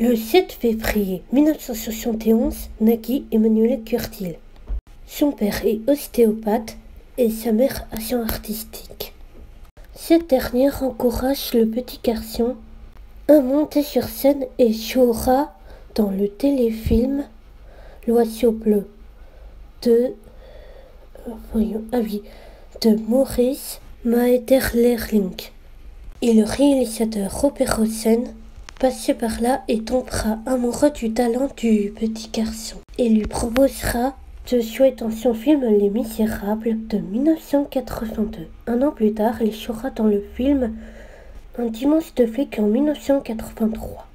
Le 7 février 1971 naquit Emmanuel Curtil. Son père est ostéopathe et sa mère agent artistique. Cette dernière encourage le petit garçon à monter sur scène et jouera dans le téléfilm L'oiseau bleu de, ah oui, de Maurice Maeterlinck. Et le réalisateur Robert Rosen passera par là et tombera amoureux du talent du petit garçon et lui proposera de jouer dans son film Les Misérables de 1982. Un an plus tard, il jouera dans le film Un dimanche de flic en 1983.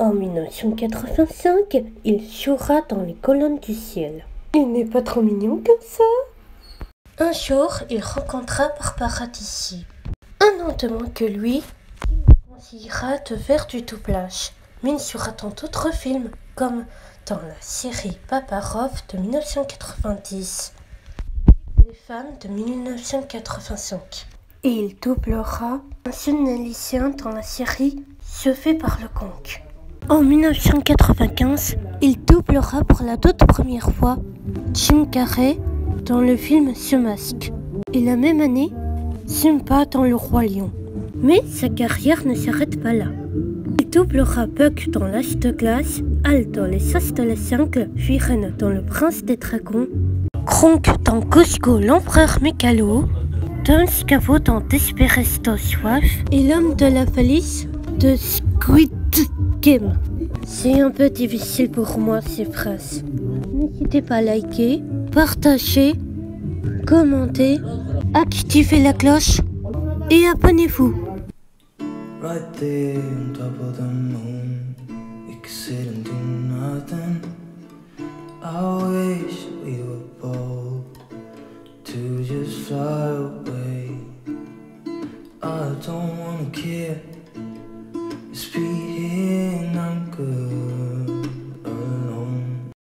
En 1985, il jouera dans Les colonnes du ciel. Il n'est pas trop mignon comme ça Un jour, il rencontra Barbara Tissi. Un an de moins que lui, il conseillera de faire du doublage. Mais il sera dans d'autres films, comme dans la série Paparov de 1990, Les femmes de 1985. Et il doublera un lycéen dans la série Se fait par le conque. En 1995, il doublera pour la toute première fois Jim Carrey dans le film Ce Masque. Et la même année, Simba dans Le Roi Lion. Mais sa carrière ne s'arrête pas là. Il doublera Buck dans L'As de glace, Al dans Les As de la 5, Firen dans Le Prince des Dragons, Kronk dans Cusco l'Empereur Mécalo, Don dans Desperesto Soif et L'Homme de la Valise de Squid Game. C'est un peu difficile pour moi ces phrases. N'hésitez pas à liker, partager, commenter, activer la cloche et abonnez-vous. Right there on top of the moon, we could sit and do nothing. I wish we were bold to just fly away. I don't wanna care